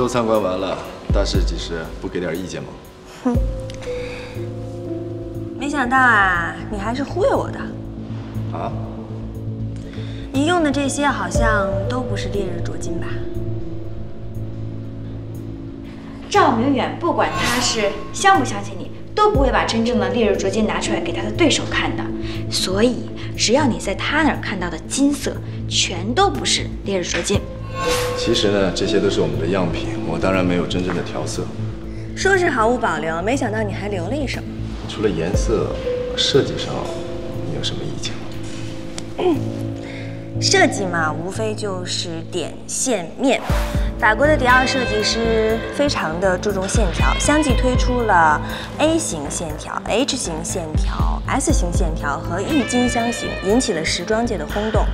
都参观完了，大设计师不给点意见吗？哼，没想到啊，你还是忽悠我的。啊？你用的这些好像都不是烈日灼金吧？赵明远不管他是相不相信你，都不会把真正的烈日灼金拿出来给他的对手看的。所以，只要你在他那儿看到的金色，全都不是烈日灼金。其实呢，这些都是我们的样品，我当然没有真正的调色。说是毫无保留，没想到你还留了一手。除了颜色，设计上你有什么意见吗？设计嘛，无非就是点线面。法国的迪奥设计师非常的注重线条，相继推出了 A 型线条、H 型线条、S 型线条和郁金香型，引起了时装界的轰动。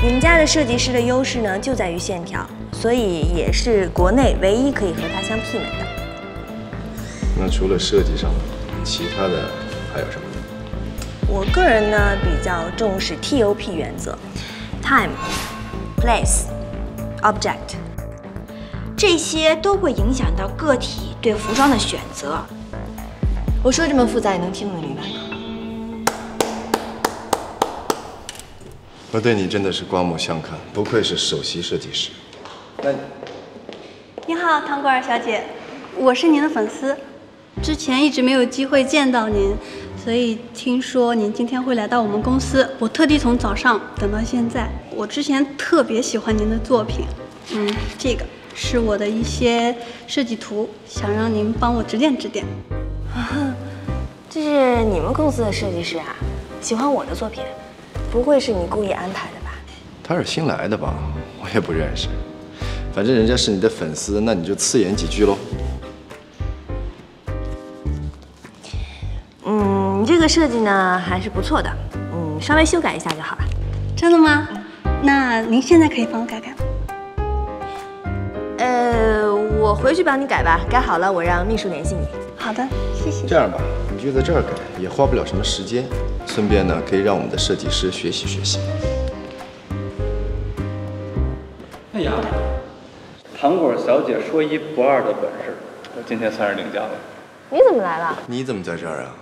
你们家的设计师的优势呢，就在于线条，所以也是国内唯一可以和它相媲美的。那除了设计上，其他的还有什么？我个人呢，比较重视 TOP 原则：time、place、object。这些都会影响到个体对服装的选择。我说这么复杂，你能听得明白吗？我对你真的是刮目相看，不愧是首席设计师。那，你好，唐果儿小姐，我是您的粉丝，之前一直没有机会见到您，所以听说您今天会来到我们公司，我特地从早上等到现在。我之前特别喜欢您的作品，嗯，这个。是我的一些设计图，想让您帮我指点指点。这是你们公司的设计师啊？喜欢我的作品，不会是你故意安排的吧？他是新来的吧？我也不认识。反正人家是你的粉丝，那你就刺眼几句喽。嗯，你这个设计呢还是不错的，嗯，稍微修改一下就好了。真的吗？那您现在可以帮我改改吗。呃，我回去帮你改吧，改好了我让秘书联系你。好的，谢谢。这样吧，你就在这儿改，也花不了什么时间，顺便呢可以让我们的设计师学习学习。哎呀，糖果小姐说一不二的本事，我今天算是领教了。你怎么来了？你怎么在这儿啊？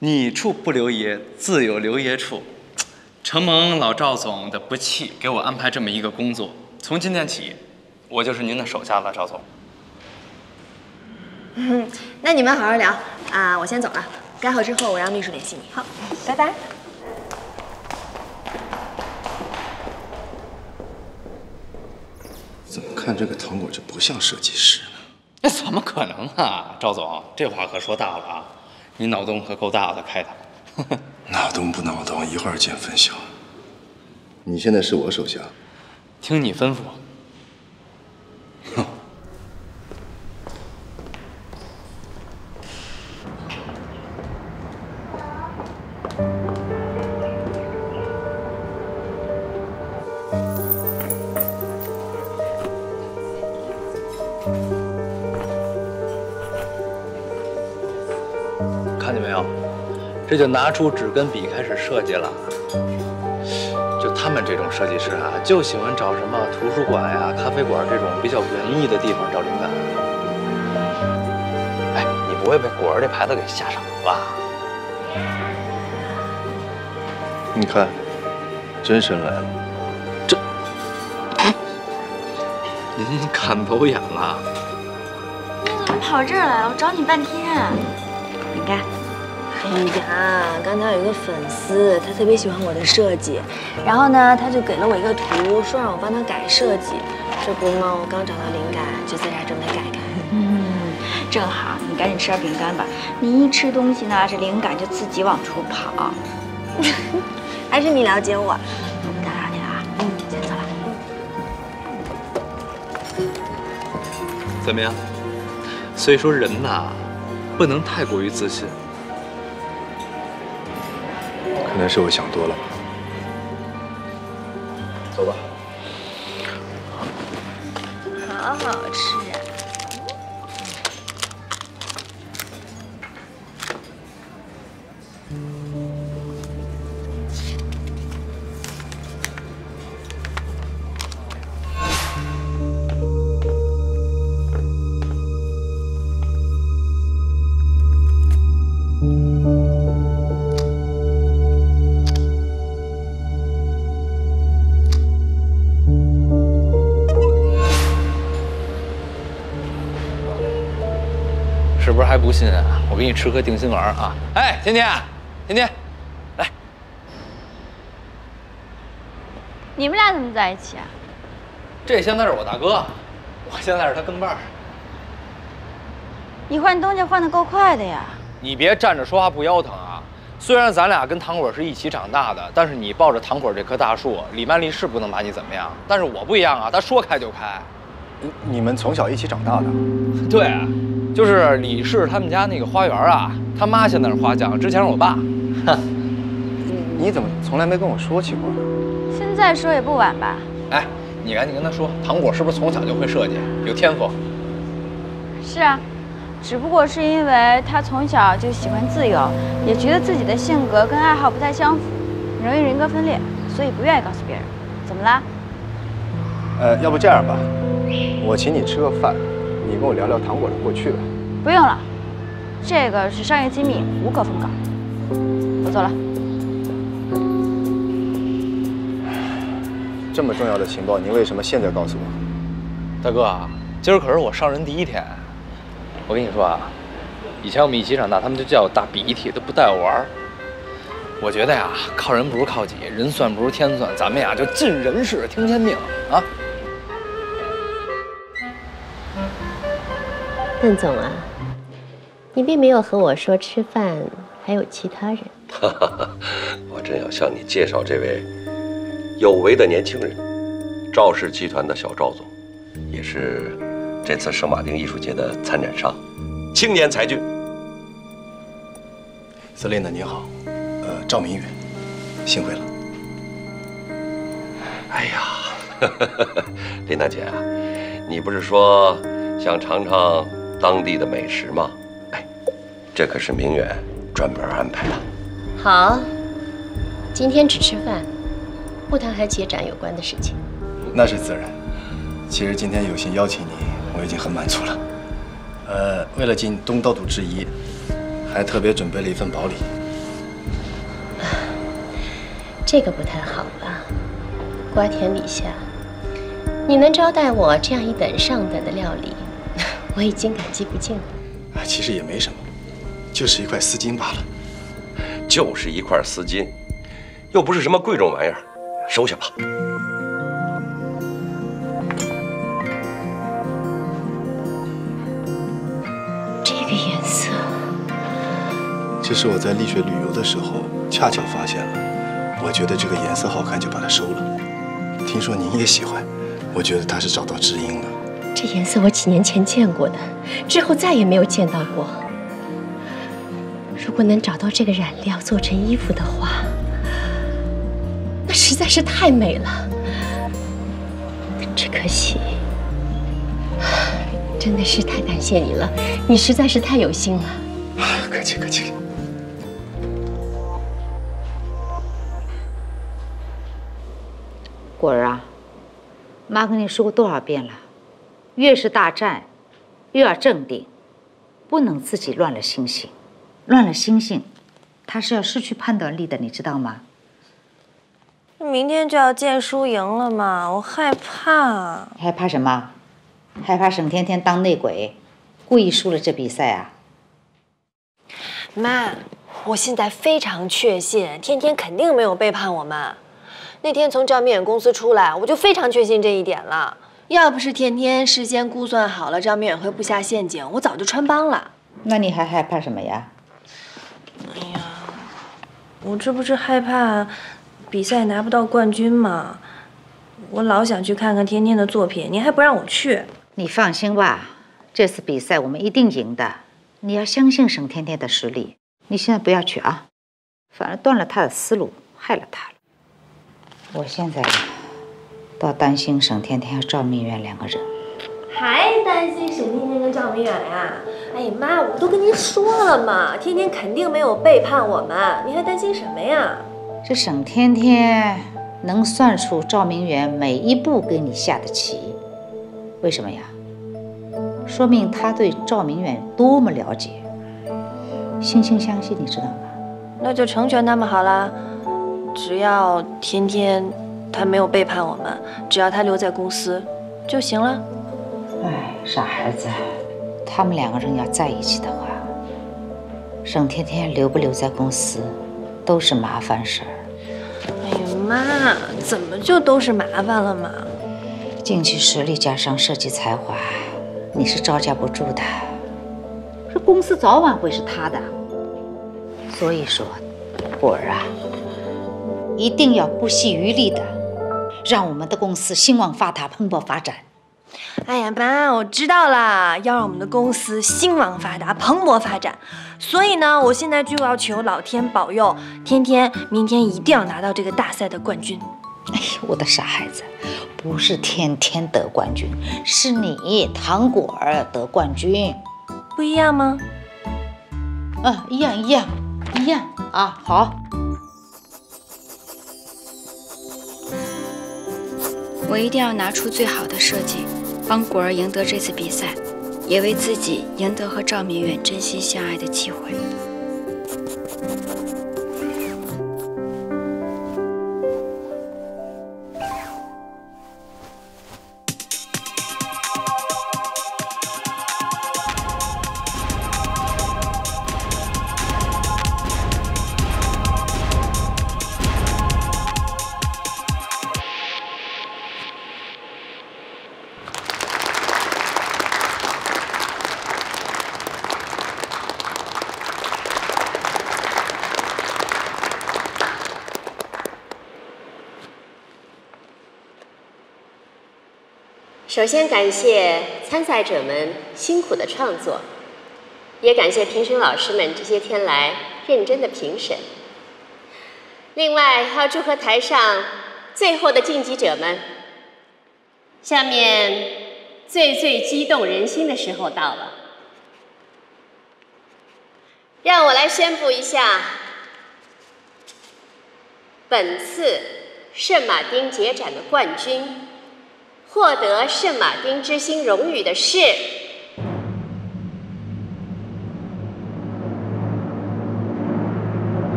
你处不留爷，自有留爷处。承蒙老赵总的不弃，给我安排这么一个工作，从今天起。我就是您的手下了，赵总。那你们好好聊啊，我先走了。改好之后，我让秘书联系你。好，拜拜。怎么看这个糖果就不像设计师呢？那怎么可能啊，赵总，这话可说大了啊！你脑洞可够大的，开的。脑洞不脑洞，一会儿见分晓。你现在是我手下，听你吩咐。这就拿出纸跟笔开始设计了。就他们这种设计师啊，就喜欢找什么图书馆呀、咖啡馆这种比较文艺的地方找灵感。哎，你不会被果儿这牌子给吓傻了吧？你看，真神来了。这，您看走眼了。你怎么跑这儿来了？我找你半天。你看。哎呀，刚才有一个粉丝，他特别喜欢我的设计，然后呢，他就给了我一个图，说让我帮他改设计。这不嘛，我刚找到灵感，就在这准备改改。嗯，正好，你赶紧吃点饼干吧。你一吃东西呢，这灵感就自己往出跑。还是你了解我。我不打扰你了啊。嗯，先走了。怎么样？所以说人呐，不能太过于自信。可能是我想多了，吧你吃颗定心丸啊！哎，天天，天天，来，你们俩怎么在一起啊？这现在是我大哥，我现在是他跟班儿。你换东家换的够快的呀！你别站着说话不腰疼啊！虽然咱俩跟糖果是一起长大的，但是你抱着糖果这棵大树，李曼丽是不能把你怎么样。但是我不一样啊，她说开就开。你们从小一起长大的？对，就是李氏他们家那个花园啊，他妈现在是花匠，之前是我爸。哼，你怎么从来没跟我说起过呢？现在说也不晚吧？哎，你赶紧跟他说，糖果是不是从小就会设计，有天赋？是啊，只不过是因为他从小就喜欢自由，也觉得自己的性格跟爱好不太相符，容易人格分裂，所以不愿意告诉别人。怎么啦？呃，要不这样吧，我请你吃个饭，你跟我聊聊糖果的过去吧。不用了，这个是商业机密，无可奉告。我走了。这么重要的情报，你为什么现在告诉我？大哥啊，今儿可是我上任第一天。我跟你说啊，以前我们一起长大，他们就叫我大鼻涕，都不带我玩儿。我觉得呀，靠人不如靠己，人算不如天算，咱们呀就尽人事，听天命啊。邓总啊，你并没有和我说吃饭还有其他人。我正要向你介绍这位有为的年轻人，赵氏集团的小赵总，也是这次圣马丁艺术节的参展商，青年才俊。Selina 你好，呃，赵明远，幸会了。哎呀，林大姐啊，你不是说想尝尝当地的美食吗？哎，这可是明远专门安排的。好，今天只吃饭，不谈和节展有关的事情。那是自然。其实今天有幸邀请你，我已经很满足了。呃，为了尽东道主之谊，还特别准备了一份薄礼。这个不太好吧，瓜田李下，你能招待我这样一等上等的料理，我已经感激不尽了。啊，其实也没什么，就是一块丝巾罢了。就是一块丝巾，又不是什么贵重玩意儿，收下吧。这个颜色，这是我在丽水旅游的时候恰巧发现了，我觉得这个颜色好看，就把它收了。听说您也喜欢，我觉得它是找到知音了。这颜色我几年前见过的，之后再也没有见到过。如果能找到这个染料做成衣服的话，那实在是太美了。只可惜，真的是太感谢你了，你实在是太有心了。啊，客气客气。果儿啊，妈跟你说过多少遍了，越是大战，越要镇定，不能自己乱了心性，乱了心性，他是要失去判断力的，你知道吗？明天就要见输赢了嘛，我害怕。害怕什么？害怕沈天天当内鬼，故意输了这比赛啊？妈，我现在非常确信，天天肯定没有背叛我们。那天从赵明远公司出来，我就非常确信这一点了。要不是天天事先估算好了张明远会布下陷阱，我早就穿帮了。那你还害怕什么呀？我这不是害怕比赛拿不到冠军吗？我老想去看看天天的作品，您还不让我去。你放心吧，这次比赛我们一定赢的。你要相信沈天天的实力。你现在不要去啊，反而断了他的思路，害了他了。我现在倒担心沈天天和赵明远两个人。还担心沈天天跟赵明远呀？哎呀妈，我都跟您说了嘛，天天肯定没有背叛我们，您还担心什么呀？这沈天天能算出赵明远每一步给你下的棋，为什么呀？说明他对赵明远多么了解，惺惺相惜，你知道吗？那就成全他们好了。只要天天他没有背叛我们，只要他留在公司就行了。哎，傻孩子，他们两个人要在一起的话，沈天天留不留在公司，都是麻烦事儿。哎呀妈，怎么就都是麻烦了嘛？经济实力加上设计才华，你是招架不住的。这公司早晚会是他的。所以说，果儿啊，一定要不惜余力的，让我们的公司兴旺发达、蓬勃发展。哎呀妈，我知道啦，要让我们的公司兴旺发达、蓬勃发展。所以呢，我现在就要求老天保佑，天天明天一定要拿到这个大赛的冠军。哎呀，我的傻孩子，不是天天得冠军，是你糖果儿得冠军。不一样吗？嗯，一样一样一样啊！好，我一定要拿出最好的设计，帮果儿赢得这次比赛，也为自己赢得和赵明远真心相爱的机会。首先感谢参赛者们辛苦的创作，也感谢评审老师们这些天来认真的评审。另外，要祝贺台上最后的晋级者们。下面最最激动人心的时候到了，让我来宣布一下，本次圣马丁节展的冠军。获得圣马丁之星荣誉的是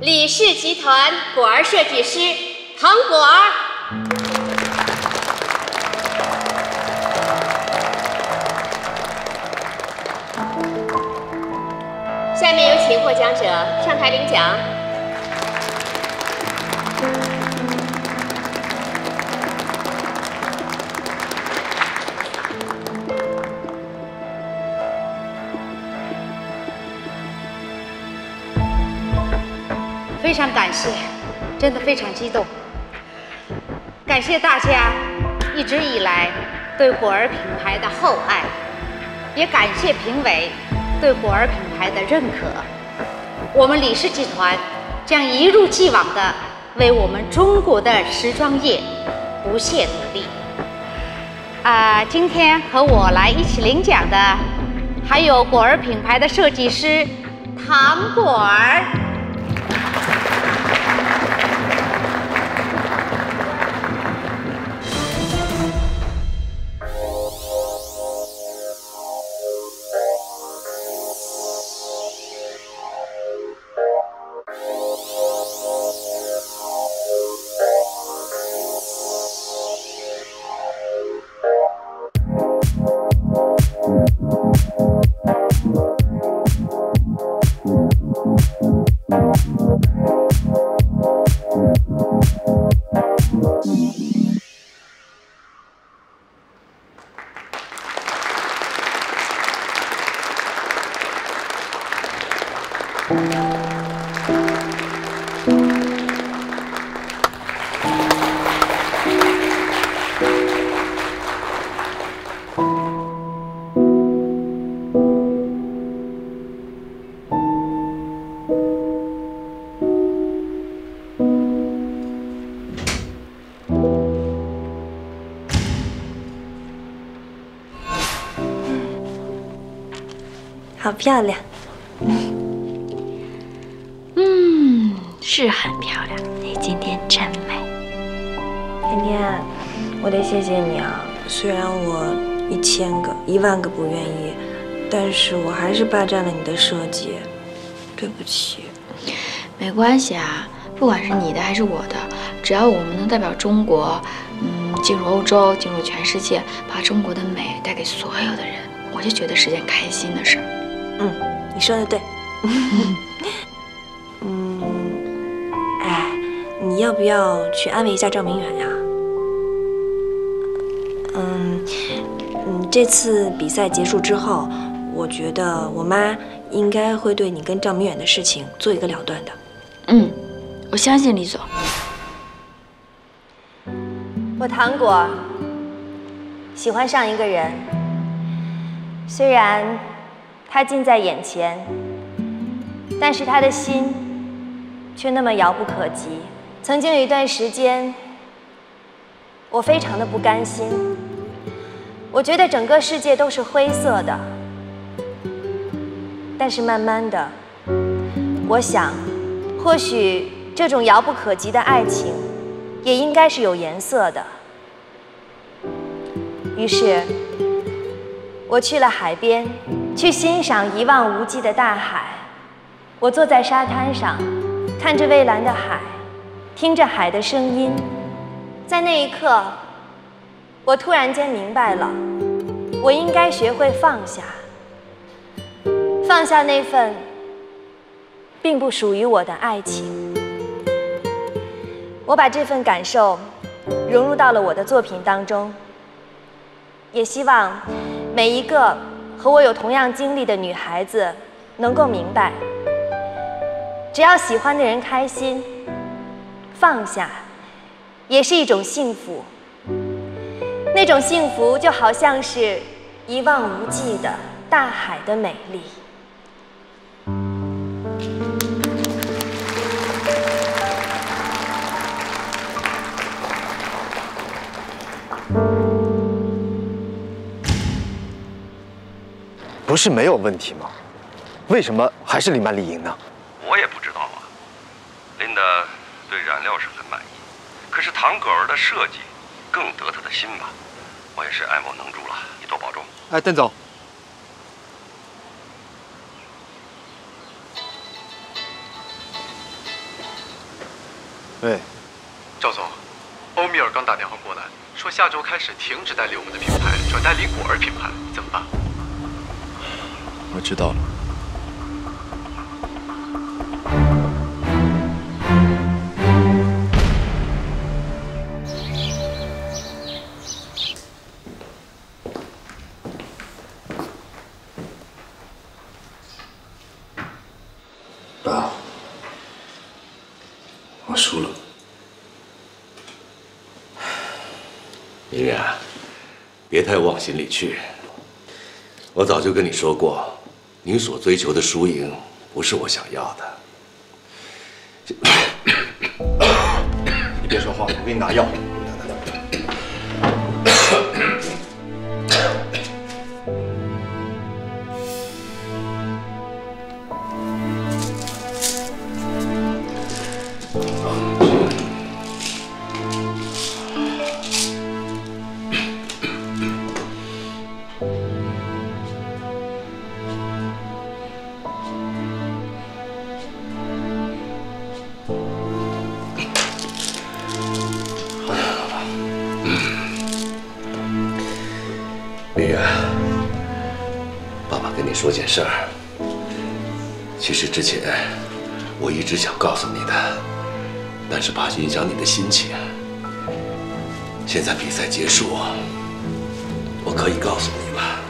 李氏集团果儿设计师唐果儿。下面有请获奖者上台领奖。非常感谢，真的非常激动。感谢大家一直以来对果儿品牌的厚爱，也感谢评委对果儿品牌的认可。我们李氏集团将一如既往的为我们中国的时装业不懈努力。啊，今天和我来一起领奖的还有果儿品牌的设计师唐果儿。漂亮，嗯，是很漂亮。你今天真美。天天，我得谢谢你啊！虽然我一千个、一万个不愿意，但是我还是霸占了你的设计，对不起。没关系啊，不管是你的还是我的，只要我们能代表中国，嗯，进入欧洲，进入全世界，把中国的美带给所有的人，我就觉得是件开心的事儿。嗯，你说的对，嗯，哎，你要不要去安慰一下赵明远呀？嗯，嗯，这次比赛结束之后，我觉得我妈应该会对你跟赵明远的事情做一个了断的。嗯，我相信李总。我糖果喜欢上一个人，虽然他近在眼前，但是他的心却那么遥不可及。曾经有一段时间，我非常的不甘心，我觉得整个世界都是灰色的。但是慢慢的，我想，或许这种遥不可及的爱情。也应该是有颜色的。于是，我去了海边，去欣赏一望无际的大海。我坐在沙滩上，看着蔚蓝的海，听着海的声音。在那一刻，我突然间明白了，我应该学会放下，放下那份并不属于我的爱情。我把这份感受融入到了我的作品当中，也希望每一个和我有同样经历的女孩子能够明白：只要喜欢的人开心，放下也是一种幸福。那种幸福就好像是一望无际的大海的美丽。不是没有问题吗？为什么还是李曼丽赢呢？我也不知道啊。琳达对染料是很满意，可是唐格尔的设计更得她的心吧。我也是爱莫能助了，你多保重。哎，邓总。喂，赵总，欧米尔刚打电话过来，说下周开始停止代理我们的品牌，转代理果儿品牌，怎么办？我知道了。爸，我输了。明远，别太往心里去。我早就跟你说过，你所追求的输赢不是我想要的。你别说话，我给你拿药。没事儿。其实之前我一直想告诉你的，但是怕影响你的心情。现在比赛结束，我可以告诉你了。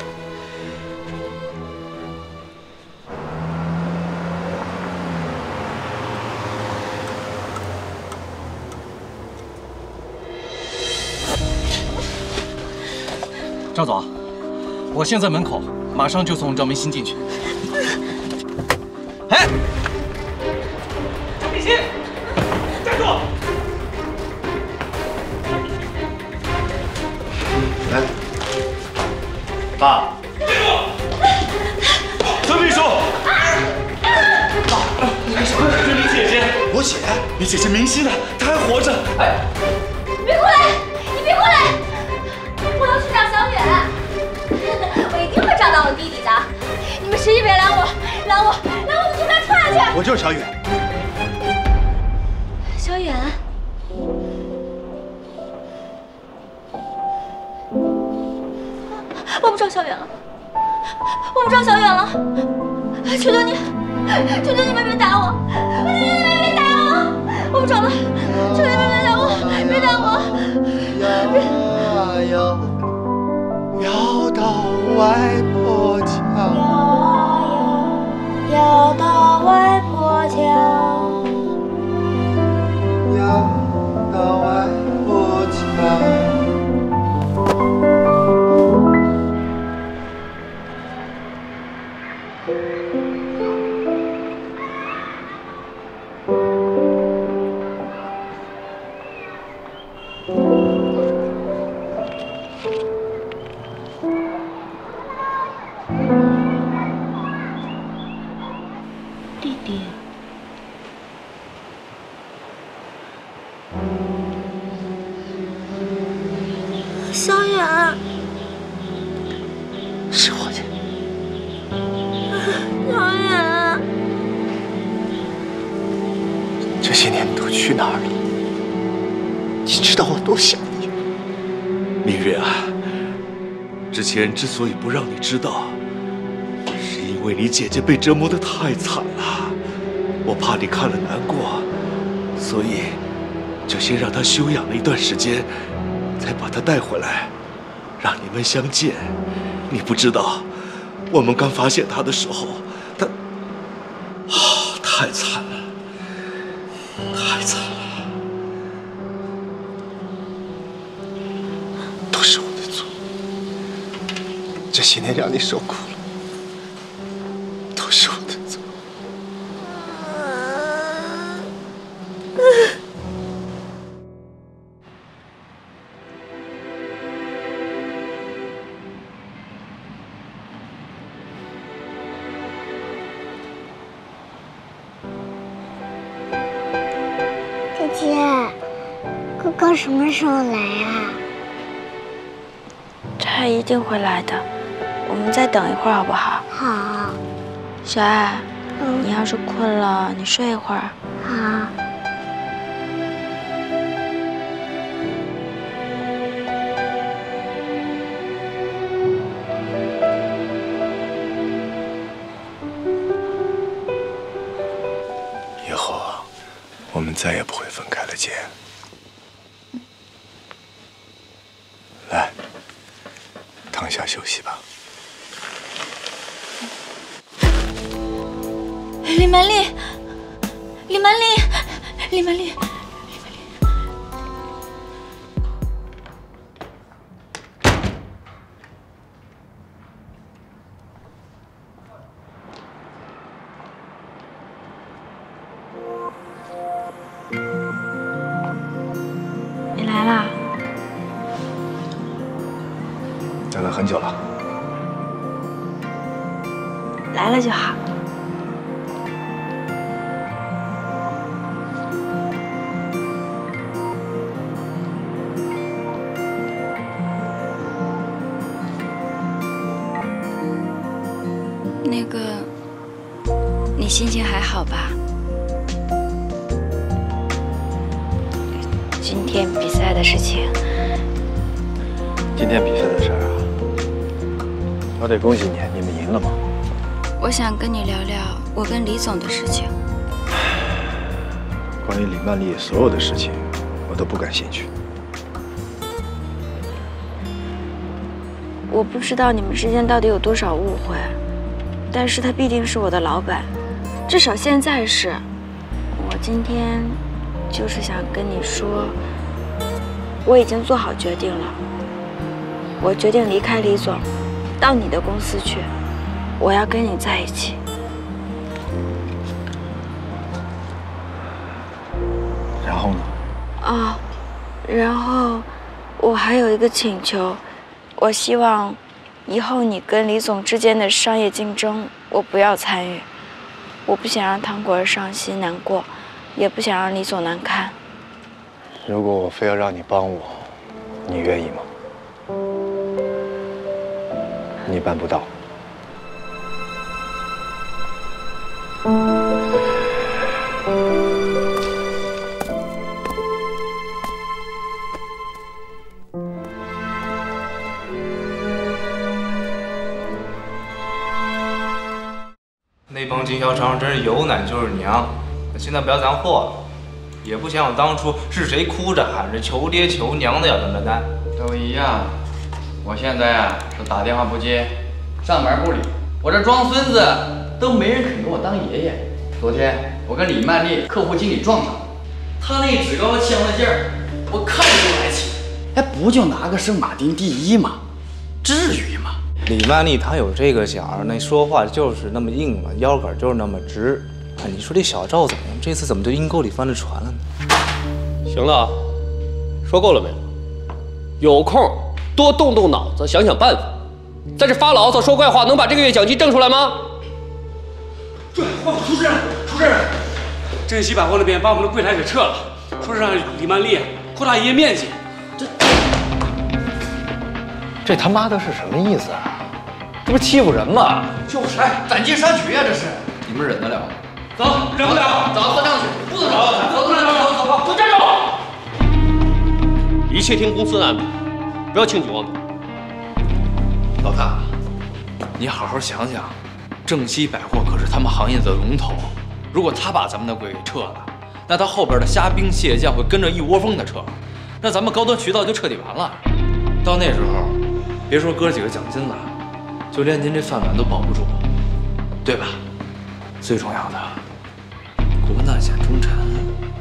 赵总，我现在门口，马上就送赵明星进去。哎，赵明星，站住！来，爸。孙秘书，是你姐姐，我姐，你姐姐明熙呢？她还活着。哎，拦我，拦我，我从这儿跳下去。我就是小远。小远，我不找小远了，我不找小远了，求求你，求求你们别打我！求求你们别打我！我不找了！求求你们别打我！别打我！摇摇摇到外人之所以不让你知道，是因为你姐姐被折磨得太惨了，我怕你看了难过，所以就先让她休养了一段时间，再把她带回来，让你们相见。你不知道，我们刚发现她的时候，些年让你受苦了，都是我的错。姐姐，哥哥什么时候来啊？他一定会来的，我们再等一会儿好不好？好，小爱，嗯你要是困了，你睡一会儿。好。那个，你心情还好吧？今天比赛的事情，今天比赛的事儿啊，我得恭喜你，你们赢了吗？我想跟你聊聊我跟李总的事情。关于李曼丽所有的事情，我都不感兴趣。我不知道你们之间到底有多少误会，但是他必定是我的老板，至少现在是。我今天就是想跟你说，我已经做好决定了，我决定离开李总，到你的公司去，我要跟你在一起。然后呢？啊，然后我还有一个请求，我希望以后你跟李总之间的商业竞争，我不要参与。我不想让唐果儿伤心难过，也不想让李总难堪。如果我非要让你帮我，你愿意吗？你办不到。经销商真是有奶就是娘。现在不要咱货了，也不想想当初是谁哭着喊着求爹求娘的要咱的单。都一样。我现在啊，是打电话不接，上门不理，我这装孙子都没人肯给我当爷爷。昨天我跟李曼丽客户经理撞上了，他那趾高气扬的劲儿，我看着就来气。哎，不就拿个圣马丁第一吗？至于吗？李曼丽她有这个角儿，那说话就是那么硬了，腰杆就是那么直。哎，你说这小赵总这次怎么就阴沟里翻了船了呢？行了啊，说够了没有？有空多动动脑子，想想办法。在这发牢骚说怪话，能把这个月奖金挣出来吗？出事了！出事了！镇西百货那边把我们的柜台给撤了，说是让李曼丽扩大营业面积。这这他妈的是什么意思啊？这不是欺负人吗？就是，哎，斩尽杀绝呀！这是，你们忍得了吗？走，忍不了，找算账去，不能找，走，走，走，走，走，走，都站住！一切听公司的安排，不要轻举妄动。老大，你好好想想，正西百货可是他们行业的龙头，如果他把咱们的柜给撤了，那他后边的虾兵蟹将会跟着一窝蜂的撤，那咱们高端渠道就彻底完了。到那时候，别说哥几个奖金了，就连您这饭碗都保不住，对吧？最重要的，国难显忠臣，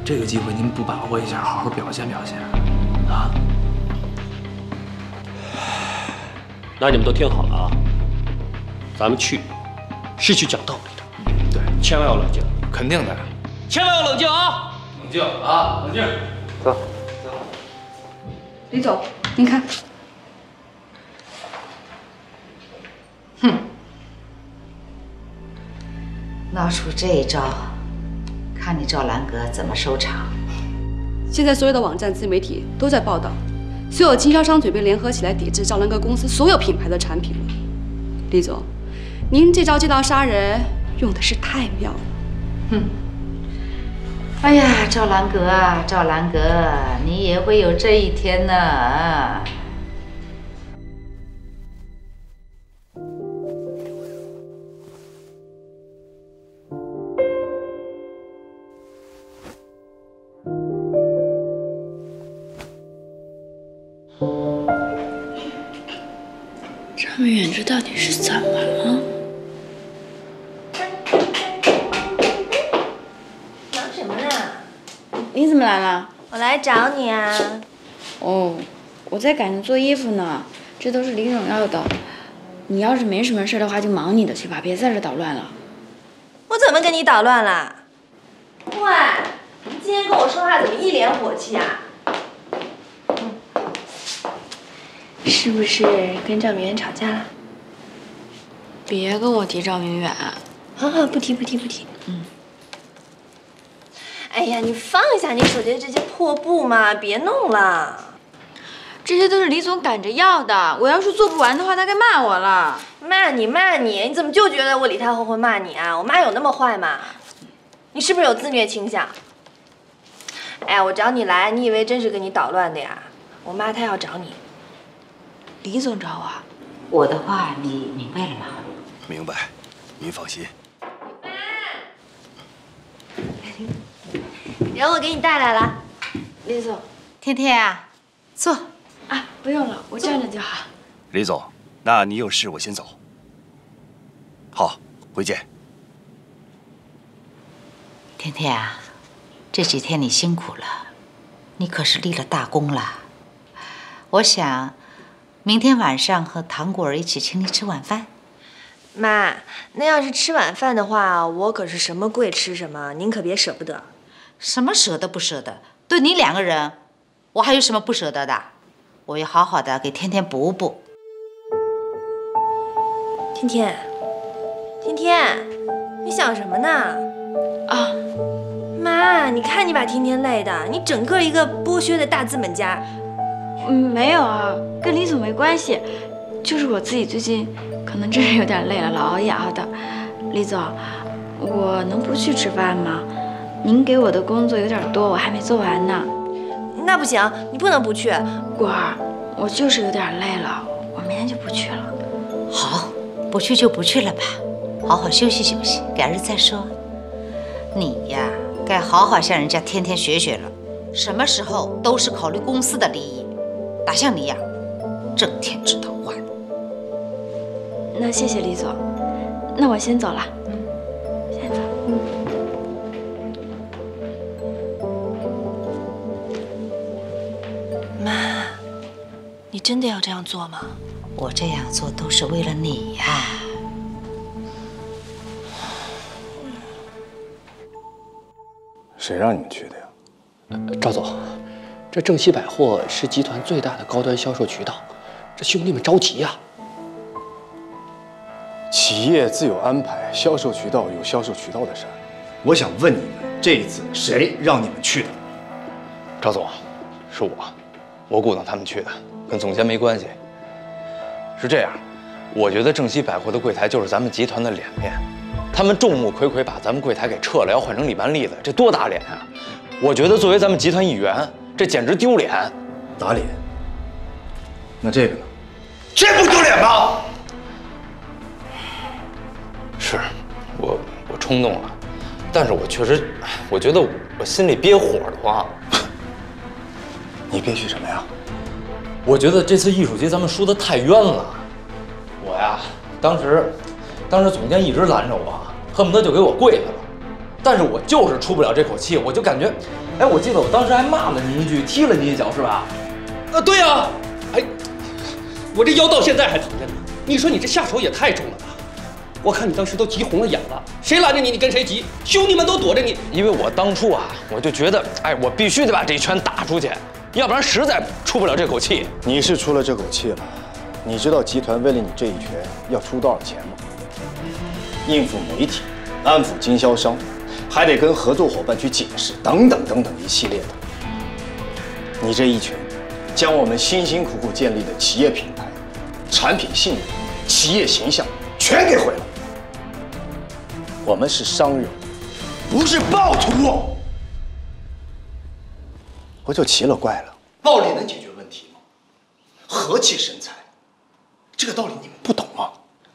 这个机会您不把握一下，好好表现表现啊！那你们都听好了啊，咱们去是去讲道理的，对，千万要冷静，肯定的，千万要冷静啊！冷静啊，冷静。走，走。李总，您看。哼，闹出这一招，看你赵兰阁怎么收场。现在所有的网站、自媒体都在报道，所有经销商准备联合起来抵制赵兰阁公司所有品牌的产品了。李总，您这招借刀杀人用的是太妙了。哼，哎呀，赵兰阁啊，赵兰阁，你也会有这一天呢啊！张明远，这到底是怎么了？忙什么呢？你怎么来了？我来找你啊。哦，我在赶着做衣服呢，这都是李总要的。你要是没什么事的话，就忙你的去吧，别在这捣乱了。我怎么跟你捣乱了？喂，你今天跟我说话怎么一脸火气啊？是不是跟赵明远吵架了？别跟我提赵明远。好好，不提不提不提。嗯。哎呀，你放下你手机的这些破布嘛，别弄了。这些都是李总赶着要的，我要是做不完的话，他该骂我了。骂你骂你，你怎么就觉得我李太后会骂你啊？我妈有那么坏吗？你是不是有自虐倾向？哎呀，我找你来，你以为真是跟你捣乱的呀？我妈她要找你。李总找我，我的话你明白了吗？明白，您放心。人我给你带来了，李总，天天啊，坐。啊，不用了，我站着就好。李总，那你有事我先走。好，回见。天天啊，这几天你辛苦了，你可是立了大功了。我想，明天晚上和糖果儿一起请你吃晚饭。妈，那要是吃晚饭的话，我可是什么贵吃什么，您可别舍不得。什么舍得不舍得？对你两个人，我还有什么不舍得的？我要好好的给天天补补。天天，天天，你想什么呢？啊，妈，你看你把天天累的，你整个一个剥削的大资本家。嗯，没有啊，跟李总没关系，就是我自己最近可能真是有点累了，老熬夜熬的。李总，我能不去吃饭吗？您给我的工作有点多，我还没做完呢。那不行，你不能不去。果儿，我就是有点累了，我明天就不去了。好，不去就不去了吧。好好休息休息，改日再说。你呀，该好好向人家天天学学了，什么时候都是考虑公司的利益，哪像你呀，整天知道玩。那谢谢李总，那我先走了。先走。妈，你真的要这样做吗？我这样做都是为了你呀。谁让你们去的呀？赵总，这正熙百货是集团最大的高端销售渠道，这兄弟们着急呀。企业自有安排，销售渠道有销售渠道的事儿。我想问你们，这一次谁让你们去的？赵总，是我，我鼓动他们去的，跟总监没关系。是这样，我觉得正熙百货的柜台就是咱们集团的脸面，他们众目睽睽把咱们柜台给撤了，要换成李曼丽的，这多打脸啊！我觉得作为咱们集团一员，这简直丢脸，打脸。那这个呢？这不丢脸吗？是，我我冲动了，但是我确实，我觉得我心里憋火的慌。你憋屈什么呀？我觉得这次艺术节咱们输得太冤了。我呀，当时，当时总监一直拦着我，恨不得就给我跪下了。但是我就是出不了这口气，我就感觉，哎，我记得我当时还骂了你一句，踢了你一脚，是吧？啊，对呀，哎，我这腰到现在还疼着呢。你说你这下手也太重了吧？我看你当时都急红了眼了，谁拦着你，你跟谁急，兄弟们都躲着你。因为我当初啊，我就觉得，哎，我必须得把这一拳打出去，要不然实在出不了这口气。你是出了这口气了，你知道集团为了你这一拳要出多少钱吗？应付媒体，安抚经销商，还得跟合作伙伴去解释，等等等等一系列的。你这一拳，将我们辛辛苦苦建立的企业品牌、产品信誉、企业形象全给毁了。我们是商人，不是暴徒。我就奇了怪了，暴力能解决问题吗？和气生财，这个道理你们不懂吗？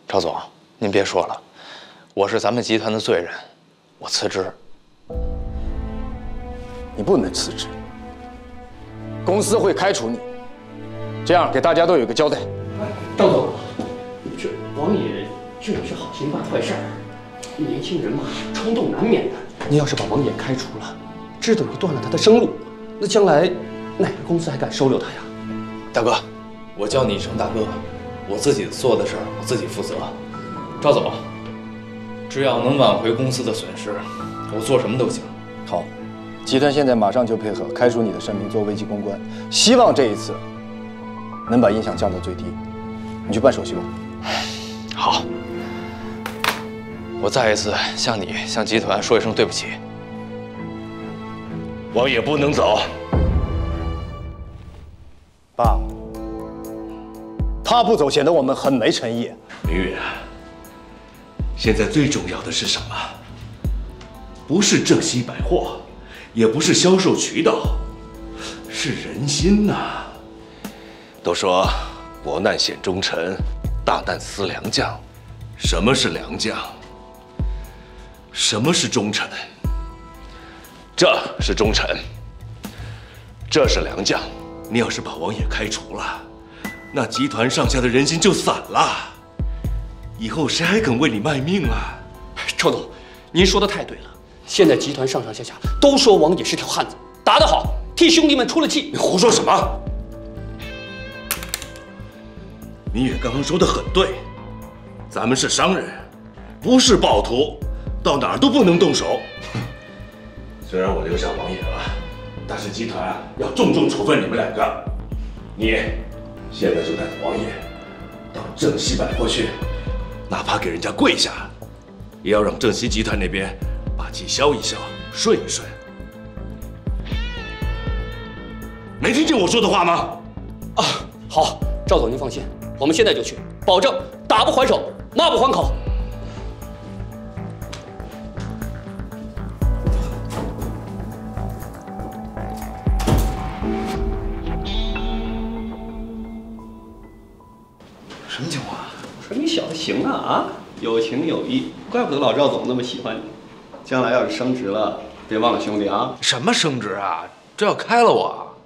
赵总，您别说了，我是咱们集团的罪人，我辞职。你不能辞职，公司会开除你。这样给大家都有个交代。赵总，这王野这也是好心办坏事儿，年轻人嘛，冲动难免的。你要是把王野开除了，这等于断了他的生路，那将来哪个公司还敢收留他呀？大哥，我叫你一声大哥，我自己做的事儿我自己负责。赵总，只要能挽回公司的损失，我做什么都行。好，集团现在马上就配合开除你的声明做危机公关，希望这一次能把影响降到最低。你去办手续吧。好，我再一次向你、向集团说一声对不起。王爷不能走。爸，他不走显得我们很没诚意。明月，现在最重要的是什么？不是正西百货，也不是销售渠道，是人心呐、都说国难显忠臣，大难思良将。什么是良将？什么是忠臣？这是忠臣，这是良将。你要是把王爷开除了，那集团上下的人心就散了。以后谁还肯为你卖命啊？赵总，您说的太对了。现在集团上上下下都说王野是条汉子，打得好，替兄弟们出了气。你胡说什么？明远刚刚说的很对，咱们是商人，不是暴徒，到哪儿都不能动手。虽然我留下王爷了，但是集团要重重处分你们两个。你现在就带着王爷到正西百货去，哪怕给人家跪下，也要让正熙集团那边把气消一消，顺一顺。没听见我说的话吗？啊，好，赵总您放心，我们现在就去，保证打不还手，骂不还口。啊啊！有情有义，怪不得老赵总那么喜欢你。将来要是升职了，别忘了兄弟啊！什么升职啊？这要开了我！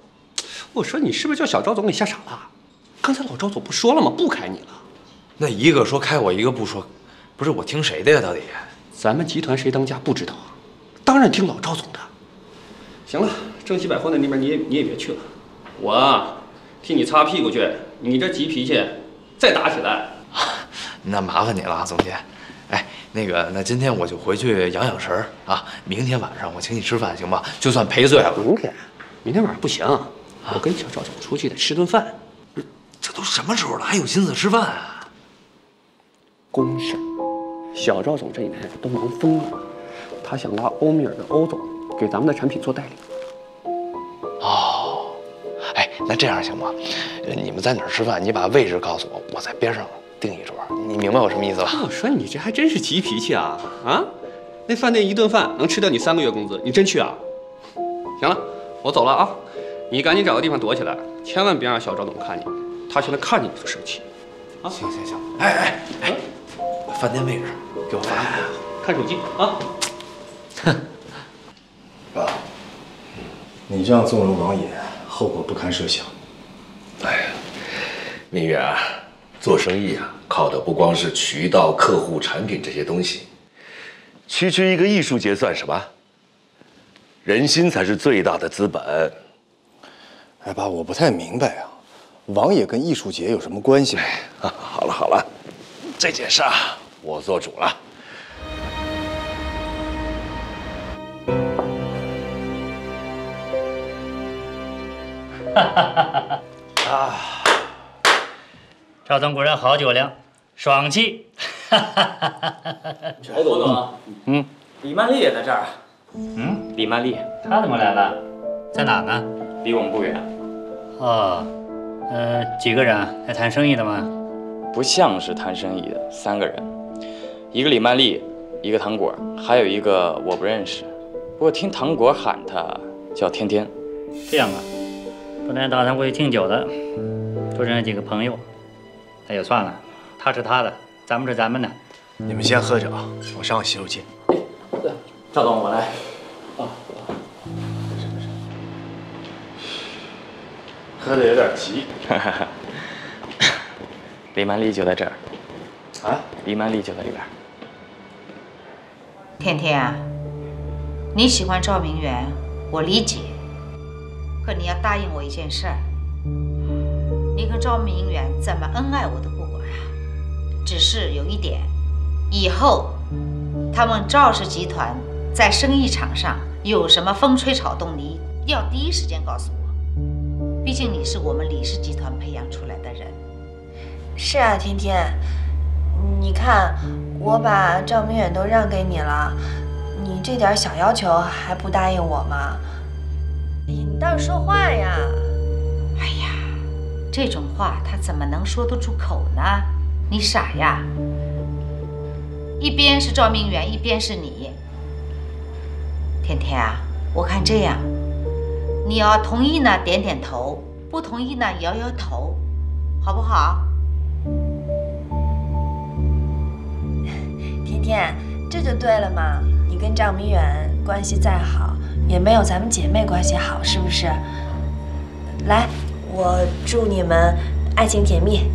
我说你是不是叫小赵总给吓傻了？刚才老赵总不说了吗？不开你了。那一个说开我，一个不说，不是我听谁的呀？到底？咱们集团谁当家不知道啊？当然听老赵总的。行了，正西百货那那边你也你也别去了，我啊替你擦屁股去。你这急脾气，再打起来，那麻烦你了，总监。哎，那个，那今天我就回去养养神儿啊。明天晚上我请你吃饭，行吗？就算赔罪了。明天，明天晚上不行，我跟小赵总出去得吃顿饭。这都什么时候了，还有心思吃饭啊？公事，小赵总这几天都忙疯了，他想拉欧米尔的欧总给咱们的产品做代理。哦，哎，那这样行吗？呃你们在哪儿吃饭？你把位置告诉我，我在边上订一桌。你明白我什么意思吧？我说你这还真是急脾气啊啊！那饭店一顿饭能吃掉你三个月工资，你真去啊？行了，我走了啊，你赶紧找个地方躲起来，千万别让小赵总看见，他现在看见你就生气。啊，行行行，哎哎哎，饭店位置给我发来。看手机啊。爸，你这样纵容王野，后果不堪设想。哎呀，明月啊，做生意啊，靠的不光是渠道、客户、产品这些东西，区区一个艺术节算什么？人心才是最大的资本。哎，爸，我不太明白啊，王爷跟艺术节有什么关系吗？好了好了，这件事啊，我做主了。啊，赵总果然好酒量，爽气。侯总啊，嗯，李曼丽也在这儿啊。嗯，李曼丽，她怎么来了？在哪呢？离我们不远。哦，呃，几个人啊？来谈生意的吗？不像是谈生意的，三个人，一个李曼丽，一个糖果，还有一个我不认识。不过听糖果喊他叫天天。这样啊，本来打算过去敬酒的，就认识几个朋友，那也算了，他是他的，咱们是咱们的。你们先喝着啊，我上个洗手间。赵总，我来。喝的有点急。李曼丽就在这儿。啊？李曼丽就在里边。天天啊，你喜欢赵明远，我理解。可你要答应我一件事儿，你跟赵明远怎么恩爱我都不管啊，只是有一点，以后他们赵氏集团在生意场上有什么风吹草动，你要第一时间告诉我。毕竟你是我们李氏集团培养出来的人。是啊，天天，你看我把赵明远都让给你了，你这点小要求还不答应我吗？你倒是说话呀！哎呀，这种话他怎么能说得出口呢？你傻呀！一边是赵明远，一边是你。甜甜啊，我看这样，你要同意呢，点点头；不同意呢，摇摇头，好不好？甜甜，这就对了嘛！你跟赵明远关系再好，也没有咱们姐妹关系好，是不是？来，我祝你们爱情甜蜜。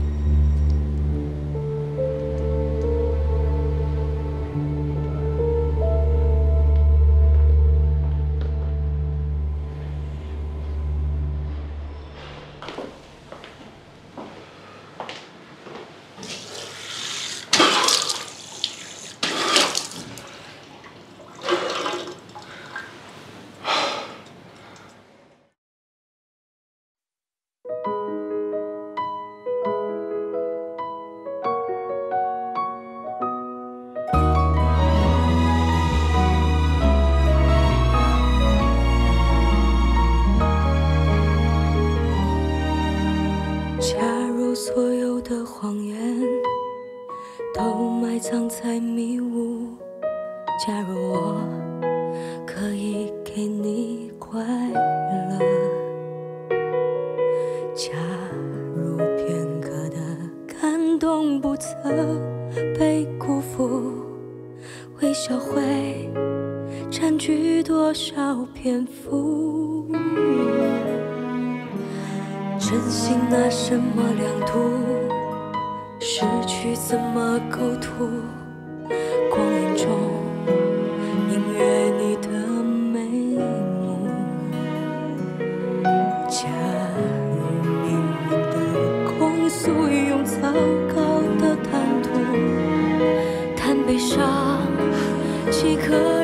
几颗。